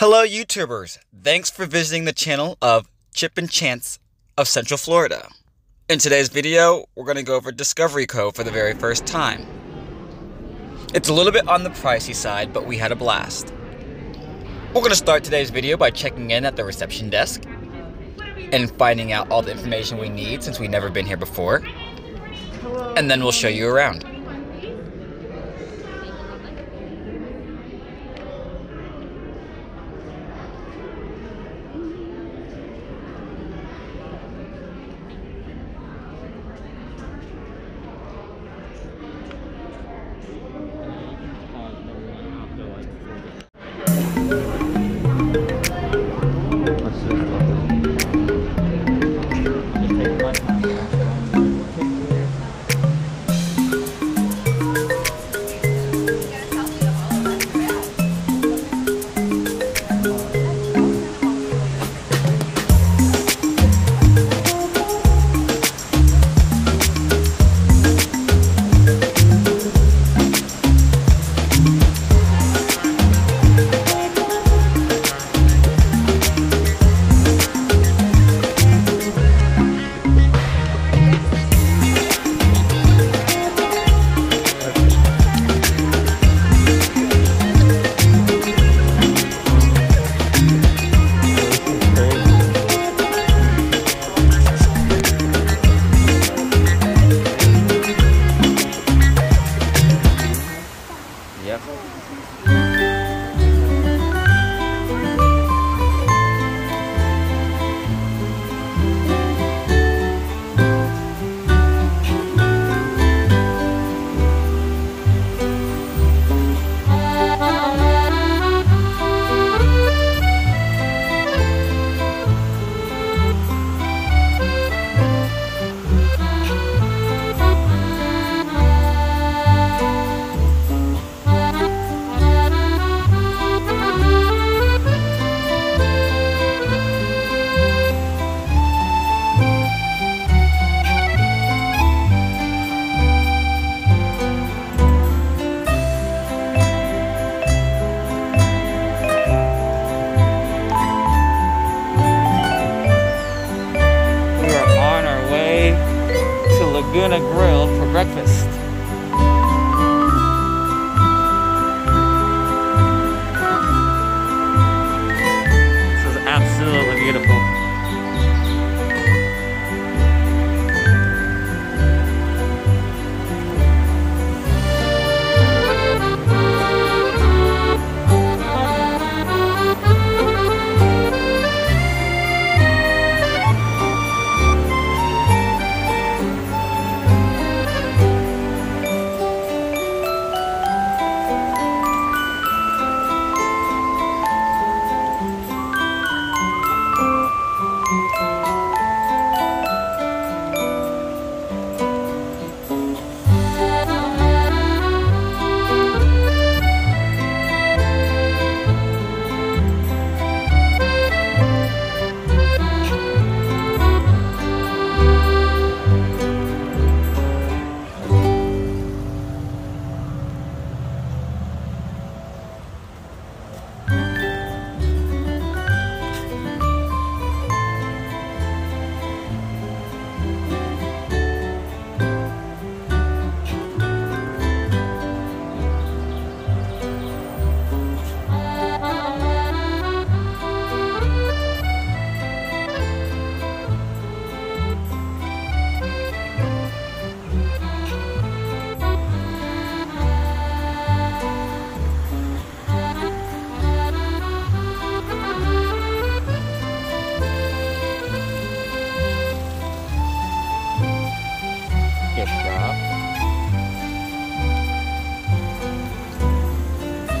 Hello, YouTubers. Thanks for visiting the channel of Chip and Chance of Central Florida. In today's video, we're going to go over Discovery Cove for the very first time. It's a little bit on the pricey side, but we had a blast. We're going to start today's video by checking in at the reception desk and finding out all the information we need since we've never been here before. And then we'll show you around.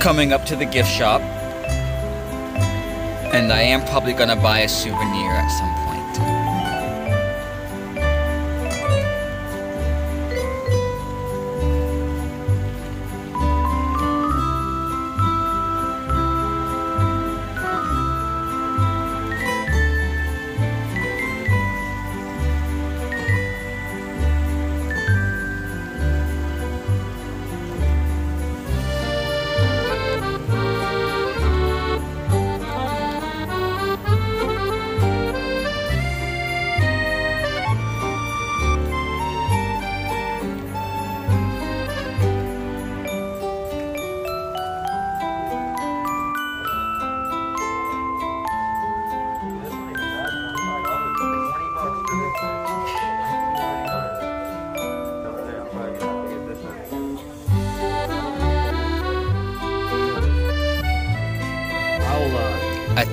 Coming up to the gift shop. And I am probably gonna buy a souvenir at some point.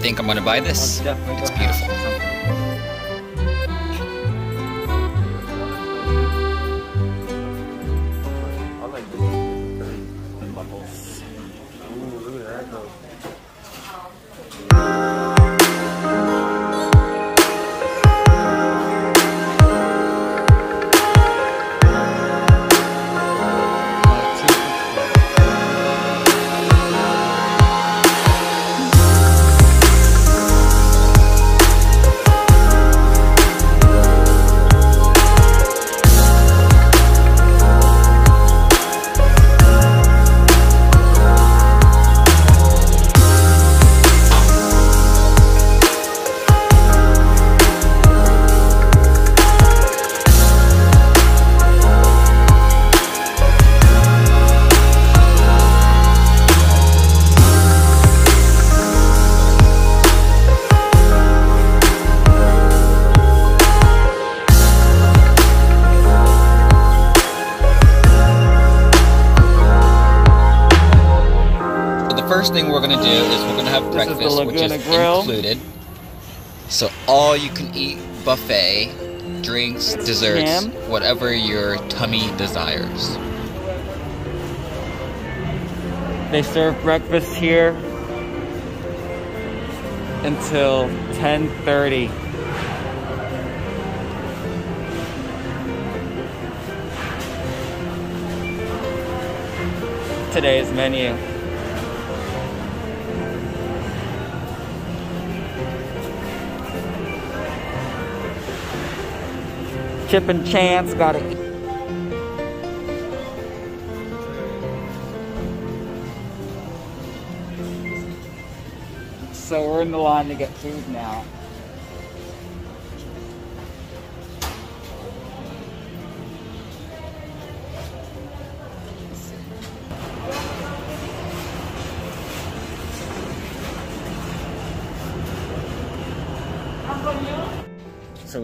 Think I'm gonna buy this. It's beautiful. You can eat buffet, drinks, desserts, whatever your tummy desires. They serve breakfast here until 10:30. Today's menu. Chip and Chance got it. So we're in the line to get food now.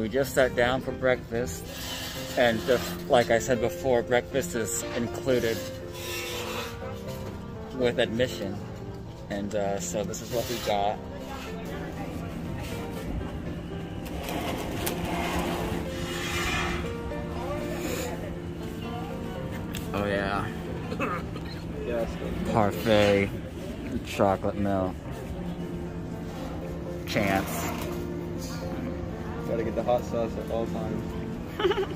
We just sat down for breakfast, and just like I said before, breakfast is included with admission. And uh, so this is what we got. Oh yeah. Parfait, chocolate milk, chance. Gotta get the hot sauce at all times.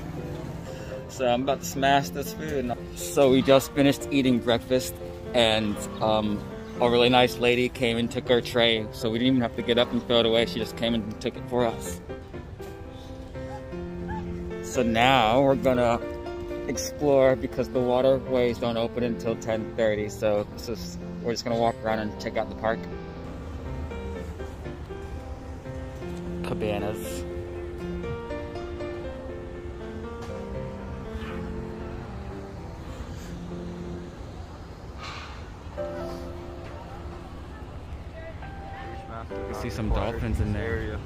So I'm about to smash this food. So we just finished eating breakfast, and um, a really nice lady came and took our tray. So we didn't even have to get up and throw it away. She just came and took it for us. So now we're gonna explore because the waterways don't open until 10:30. So this is we're just gonna walk around and check out the park. Cabanas. Some dolphins in there.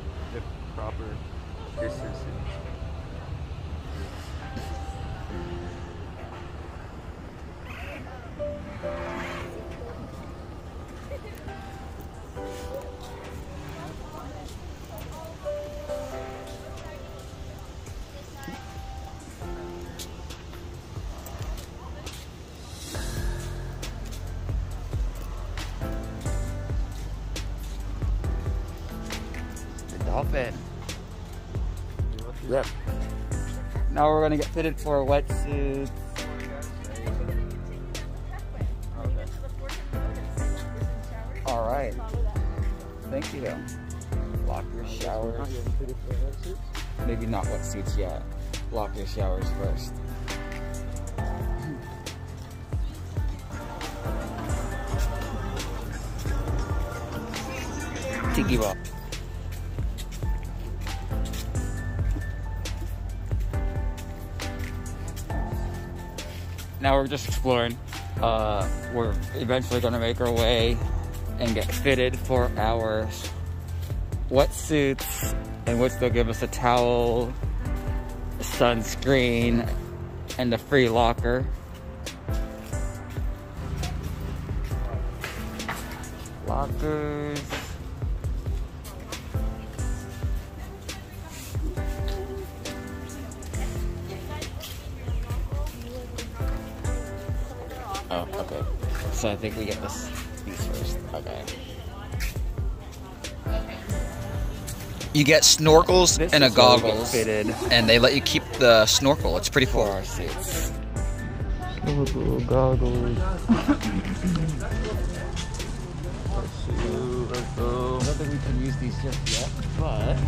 Yep. Now we're gonna get fitted for wetsuits. All right. Thank you. Lock your showers. Maybe not wetsuits yet. Lock your showers first. Now we're just exploring. Uh, we're eventually gonna make our way and get fitted for our wetsuits, in which they'll give us a towel, sunscreen, and a free locker. Lockers. So I think we get this these first. Okay. You get snorkels This and a is where we get goggles, fitted and they let you keep the snorkel. It's pretty cool. our suits. Little goggles. Let's see. I don't think we can use these just yet, but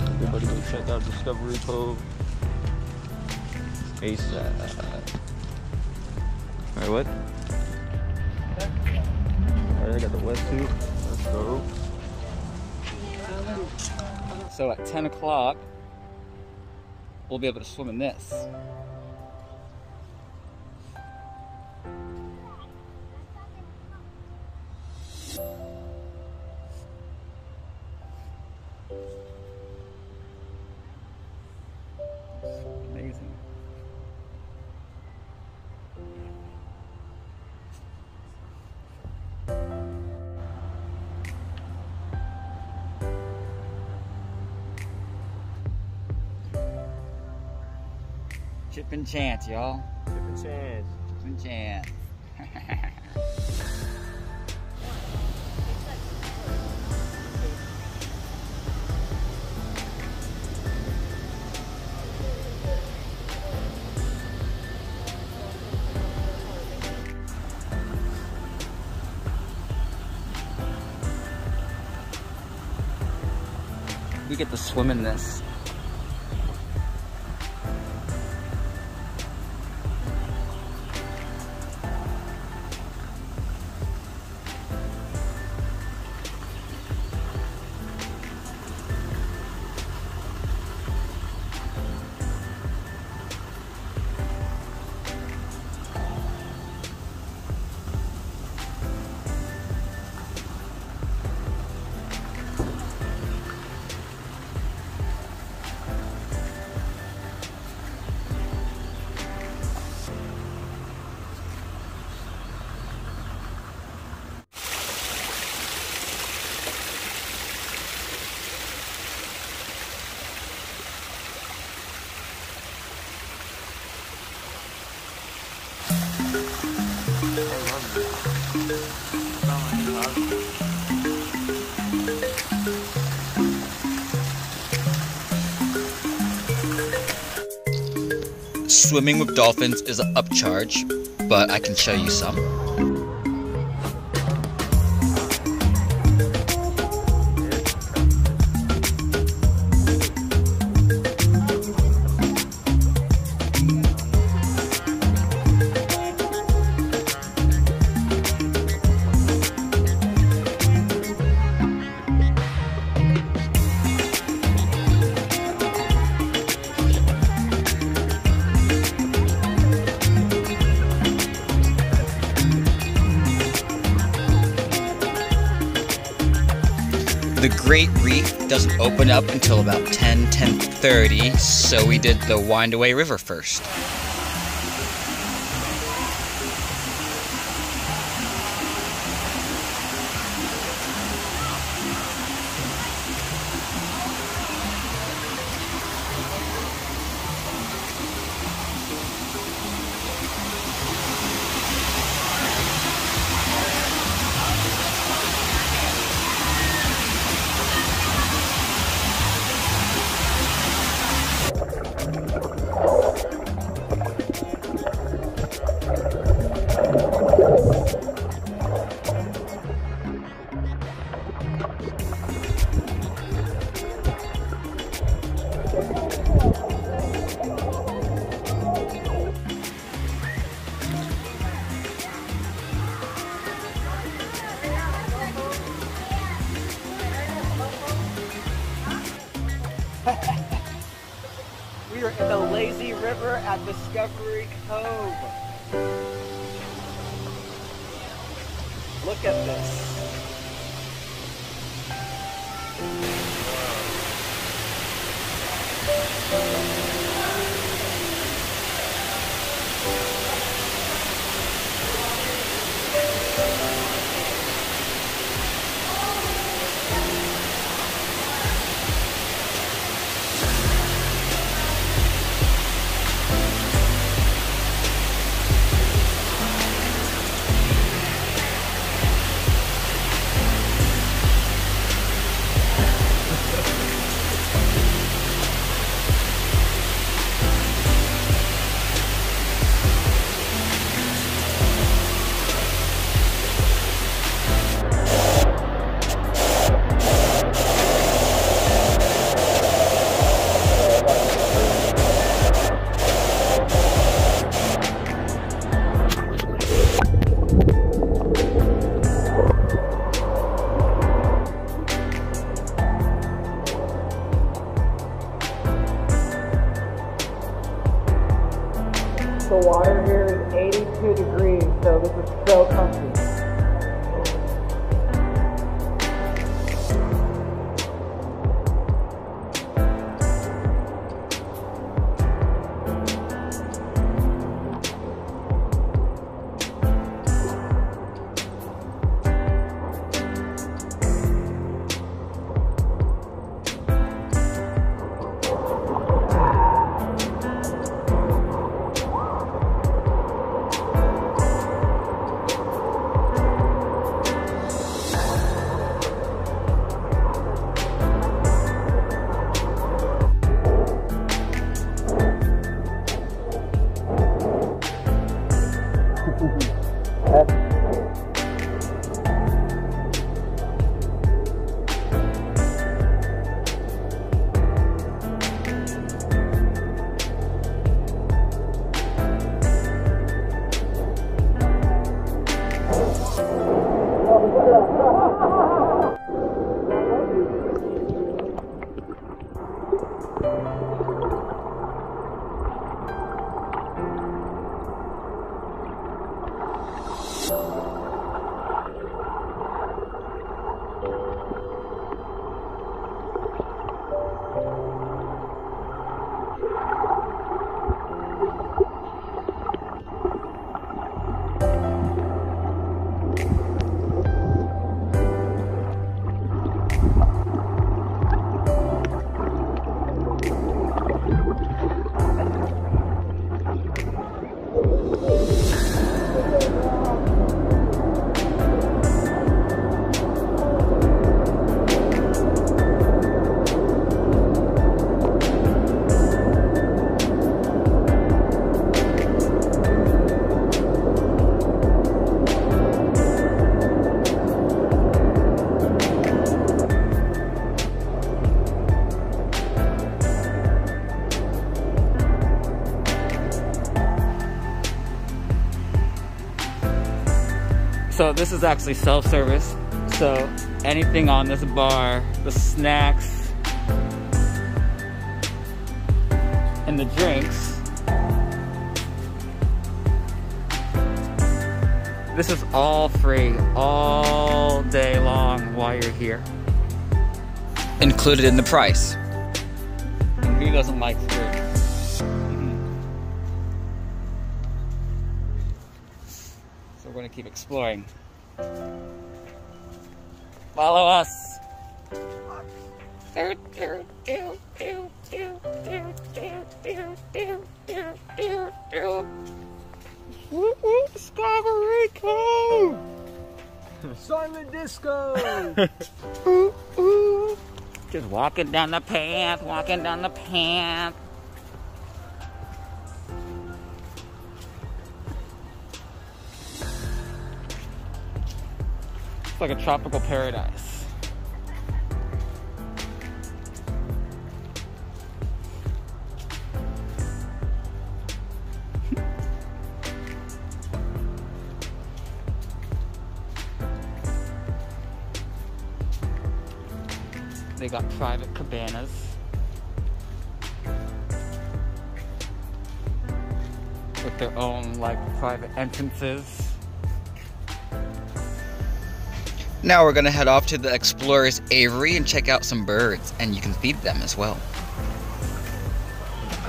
Everybody go check out Discovery Cove. ASAP. Uh, uh, alright, what? Alright, I got the wetsuit. Let's go. so at 10 o'clock we'll be able to swim in this. Chip and chance, y'all. Different chance. Chip and chance. we get to swim in this. Swimming with dolphins is an upcharge, but I can show you some. Open up until about 10, 10.30, so we did the Wind-away River first. The water here is 82 degrees, so this is so comfy. This is actually self-service. So anything on this bar, the snacks and the drinks, this is all free all day long while you're here. Included in the price. And who doesn't like free? Mm-hmm. So we're gonna keep exploring. Follow us. Discovery Cove! Silent disco. Just walking down the path, walking down the path. It's like a tropical paradise. They got private cabanas. With their own like private entrances. Now we're gonna head off to the Explorer's Aviary and check out some birds, and you can feed them as well.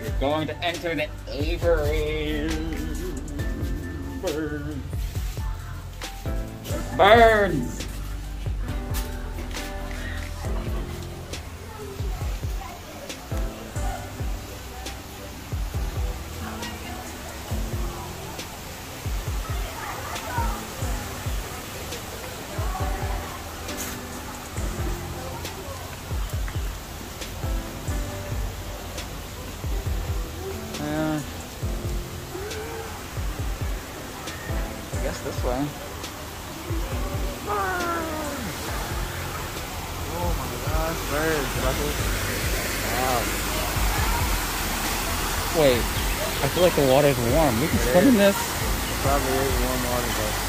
We're going to enter the aviary. Birds. Birds. Look, this. Probably is water.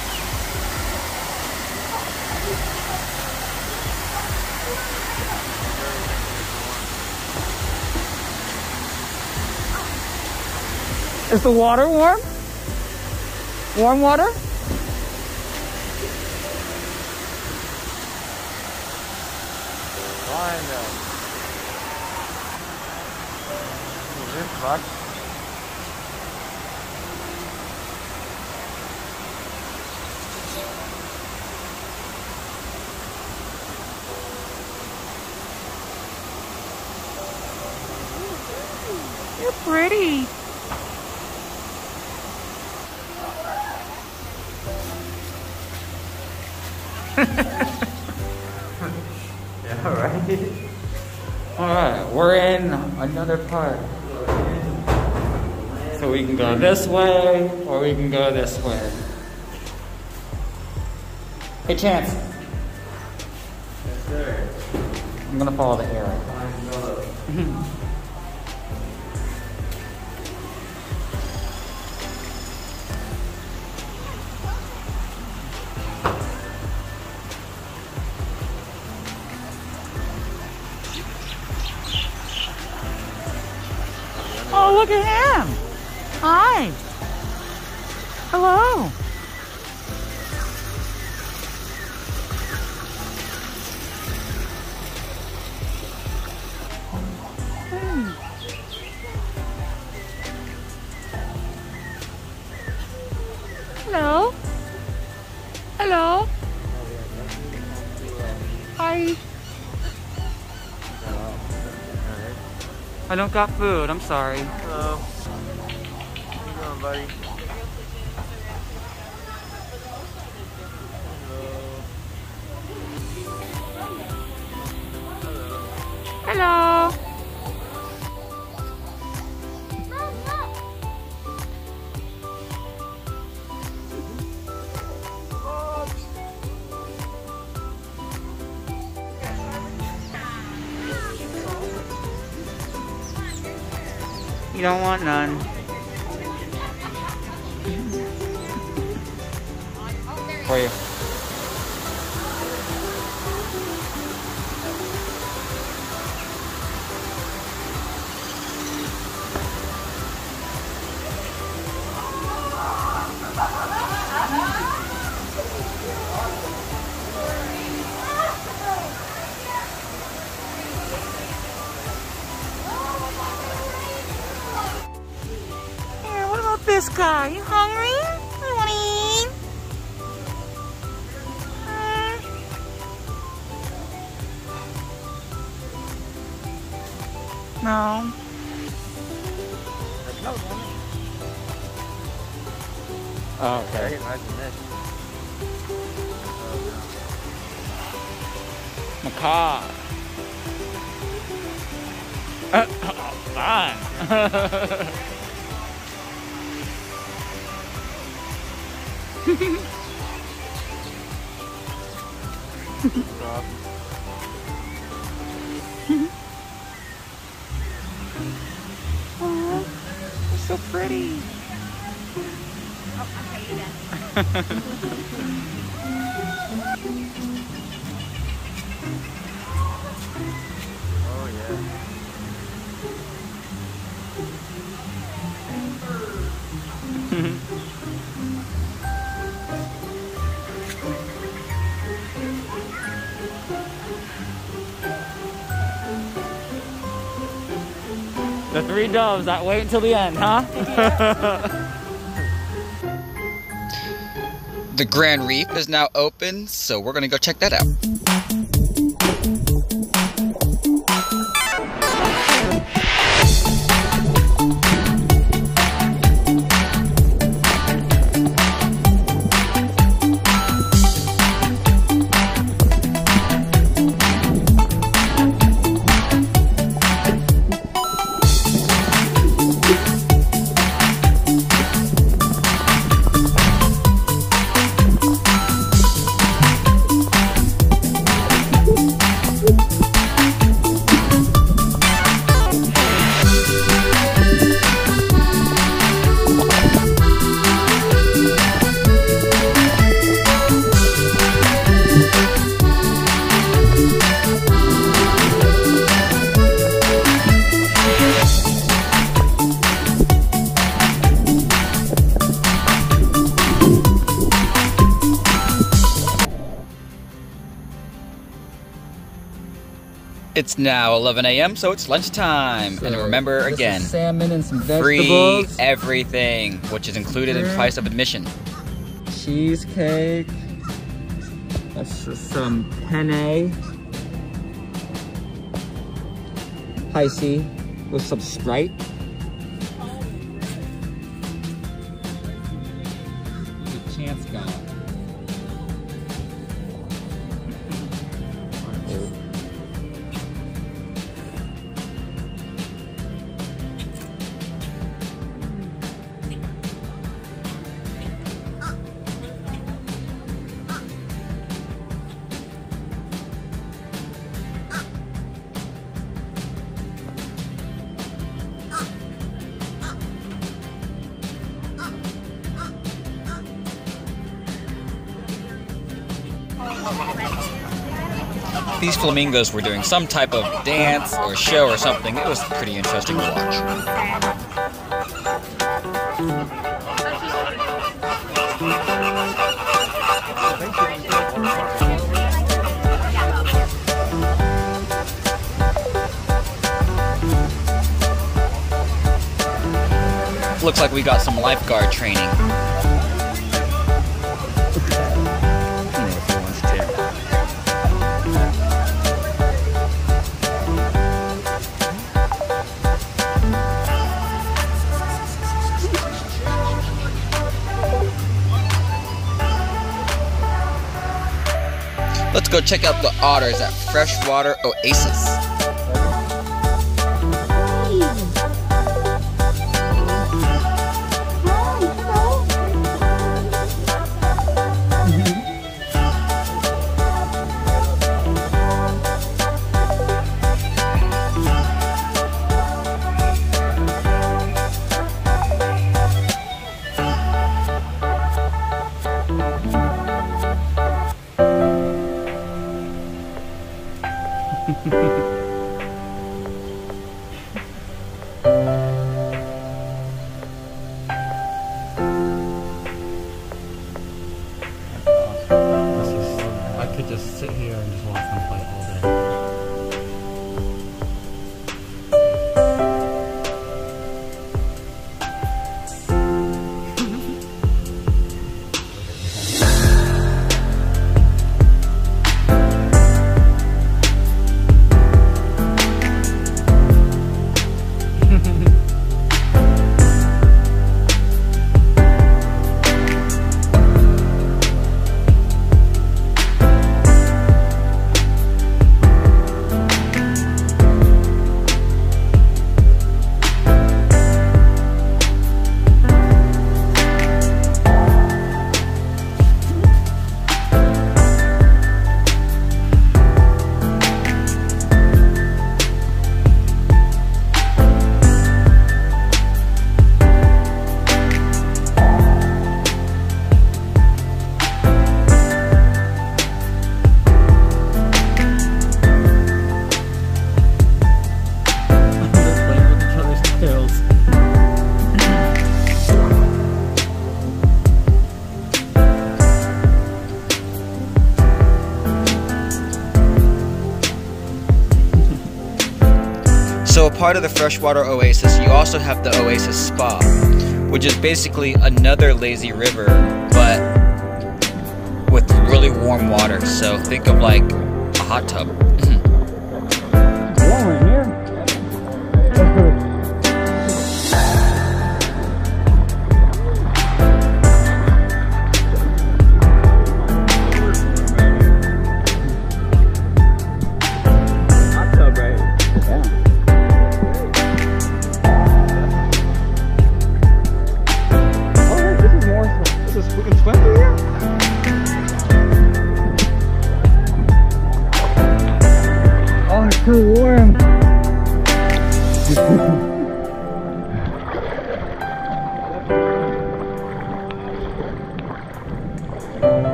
Is the water warm? Warm water? Fine though. Is it fucked? You're pretty. Yeah, right. Alright, we're in another part. So we can go this way or we can go this way. Hey Chance, Yes, sir. I'm gonna follow the arrow. Hi. Hello. Hmm. Hello. Hello. Hi. I don't got food. I'm sorry. Hello. How you? Hello. You don't want none. For you. Macaw. Uh, fine. oh, you're so pretty. Oh yeah. Oh, mm-hmm. The three doves that wait until the end, huh? The Grand Reef is now open, so we're gonna go check that out. It's now 11 a.m., so it's lunchtime. and remember again, salmon and some vegetables. free everything, which is included in Sure. price of admission. cheesecake. That's just some penne. Pisces with some Sprite. Flamingos were doing some type of dance or show or something. It was pretty interesting to watch. Looks like we got some lifeguard training. Go check out the otters at Freshwater Oasis. Part of the freshwater oasis, you also have the Oasis Spa, which is basically another lazy river, but with really warm water. So, think of like a hot tub.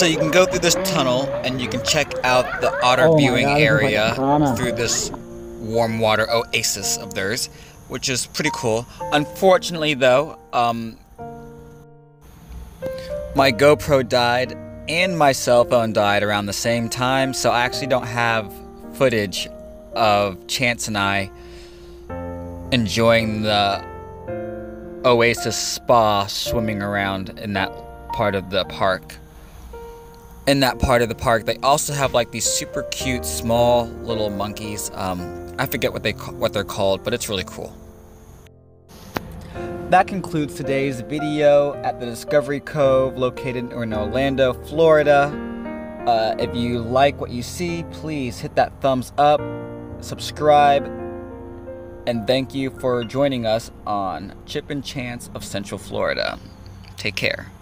So you can go through this tunnel and you can check out the otter Oh viewing God, like area through this warm water oasis of theirs, which is pretty cool. Unfortunately, though, um, my GoPro died and my cell phone died around the same time, so I actually don't have footage of Chance and I enjoying the Oasis Spa swimming around in that part of the park. In that part of the park, they also have like these super cute small little monkeys. Um, I forget what they what they're called, but it's really cool. That concludes today's video at the Discovery Cove located in Orlando, Florida. Uh, if you like what you see, please hit that thumbs up, subscribe, and thank you for joining us on Chip and Chance of Central Florida. Take care.